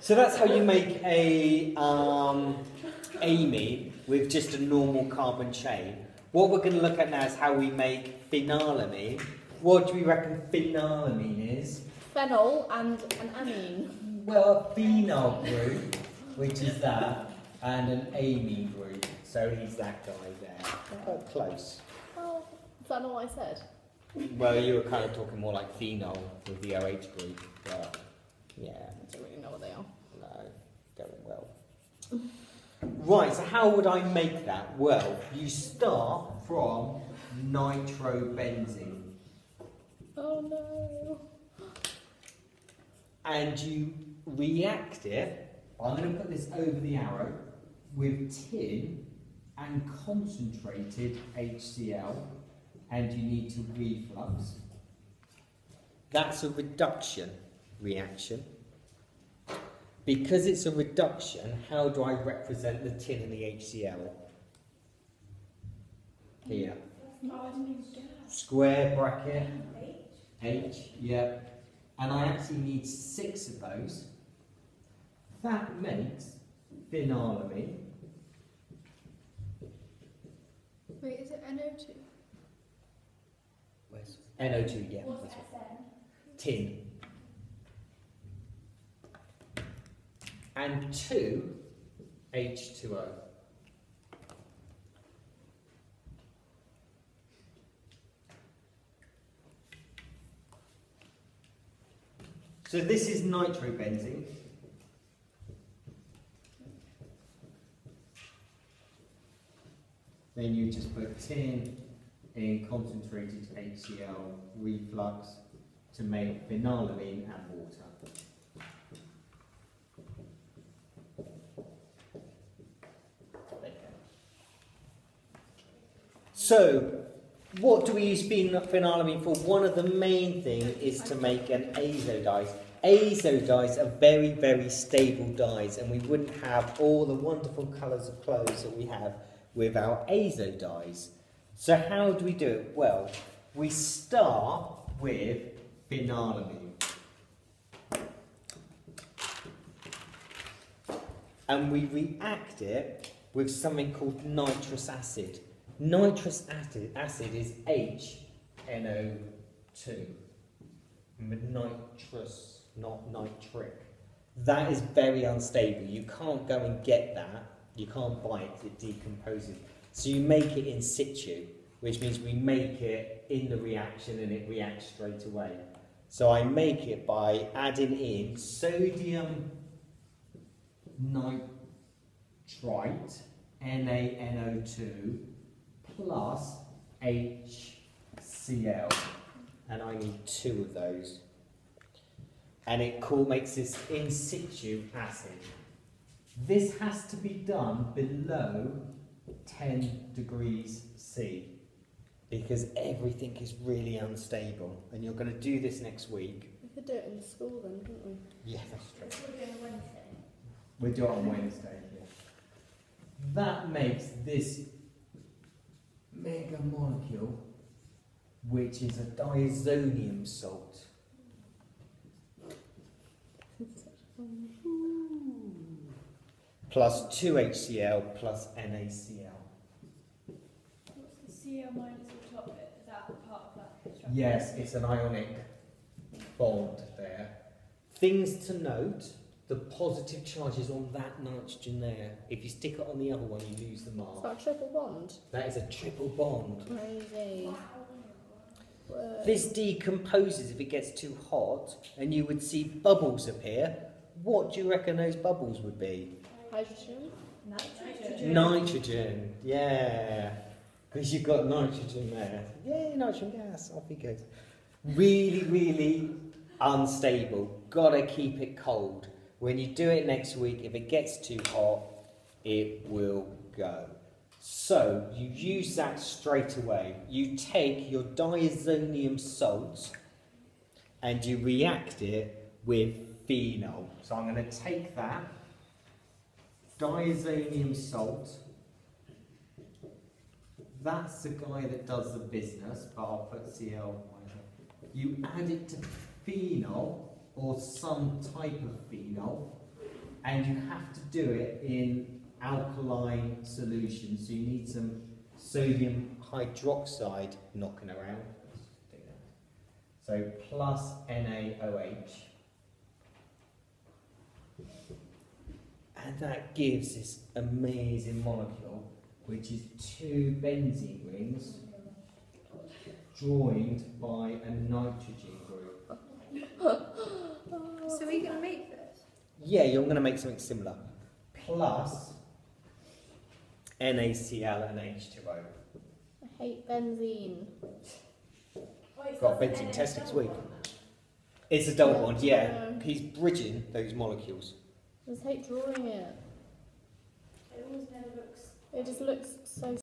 So that's how you make a um, amine with just a normal carbon chain. What we're going to look at now is how we make phenylamine. What do we reckon phenylamine is? Phenol and an amine. Well, a phenyl group, which is that, and an amine group. So he's that guy there. Quite close. Oh, is that not what I said? Well, you were kind of talking more like phenol with the OH group, but yeah. I don't really know what they are. No, going well. Right, so how would I make that? Well, you start from nitrobenzene Oh no. and you react it. I'm going to put this over the arrow with tin and concentrated HCl, and you need to reflux. That's a reduction reaction. Because it's a reduction, how do I represent the tin and the HCl? Here. Square bracket, H, yeah. And I actually need six of those. That makes phenylamine. Wait, is it NO2? Where's NO2, yeah. that's right. Tin. And two H2O. So this is nitrobenzene. Then you just put tin in concentrated HCl reflux to make phenylamine and water. There you go. So, what do we use phen- phenylamine for? One of the main things is to make an azo dyes. Azo dyes are very, very stable dyes, and we wouldn't have all the wonderful colours of clothes that we have with our azo dyes. So, how do we do it? Well, we start with phenylamine. And we react it with something called nitrous acid. Nitrous acid, acid is HNO2. Nitrous, not nitric. That is very unstable. You can't go and get that. You can't buy it, it decomposes. So you make it in situ, which means we make it in the reaction and it reacts straight away. So I make it by adding in sodium nitrite, NaNO2, plus HCl. And I need two of those. And it call, makes this in situ acid. This has to be done below 10 degrees C because everything is really unstable. And you're going to do this next week. We could do it in school then, couldn't we? Yeah, that's true. We're doing Wednesday. We'll do it on Wednesday. Yeah. That makes this mega molecule, which is a diazonium salt. Plus 2HCl plus NaCl. What's the Cl minus the top bit? Is that part of that structure? Yes, it's an ionic bond there. Things to note the positive charges on that nitrogen there. If you stick it on the other one, you lose the Is mark. that a triple bond? That is a triple bond. Crazy. Whoa. This decomposes if it gets too hot, and you would see bubbles appear. What do you reckon those bubbles would be? Hydrogen? Nitrogen. Nitrogen, yeah. Because you've got nitrogen there. Yay, nitrogen gas, off it goes. Really, really unstable. Gotta keep it cold. When you do it next week, if it gets too hot, it will go. So you use that straight away. You take your diazonium salt and you react it with phenol. So I'm going to take that diazonium salt. That's the guy that does the business, but I'll put Cl. You add it to phenol or some type of phenol, and you have to do it in alkaline solution. So you need some sodium hydroxide knocking around. So plus NaOH. And that gives this amazing molecule, which is two benzene rings joined by a nitrogen group. So we can make this. Yeah, you're going to make something similar. Plus NaCl and H2O. I hate benzene. Got benzene testics week. It's a double bond, yeah. He's bridging those molecules. I just hate drawing it. It always never looks. It just looks so